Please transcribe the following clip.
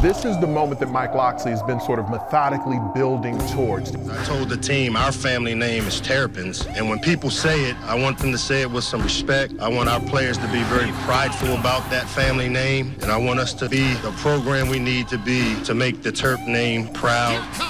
This is the moment that Mike Locksley has been sort of methodically building towards. I told the team our family name is Terrapins, and when people say it, I want them to say it with some respect. I want our players to be very prideful about that family name, and I want us to be the program we need to be to make the Terp name proud.